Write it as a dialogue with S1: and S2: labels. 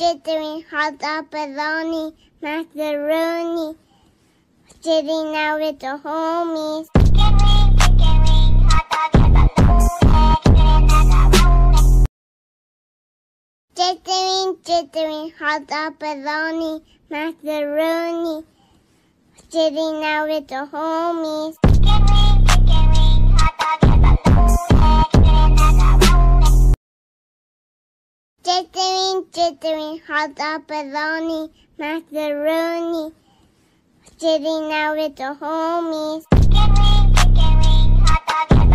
S1: Jittering, hot dog, bologna, macaroni. Sitting out with the homies. Jittering, jittering, hot dog, bologna, macaroni. Sitting out with the homies. green chittering, hot dog, macaroni. Sitting out with the homies. Chicken wing, chicken wing, hot dog.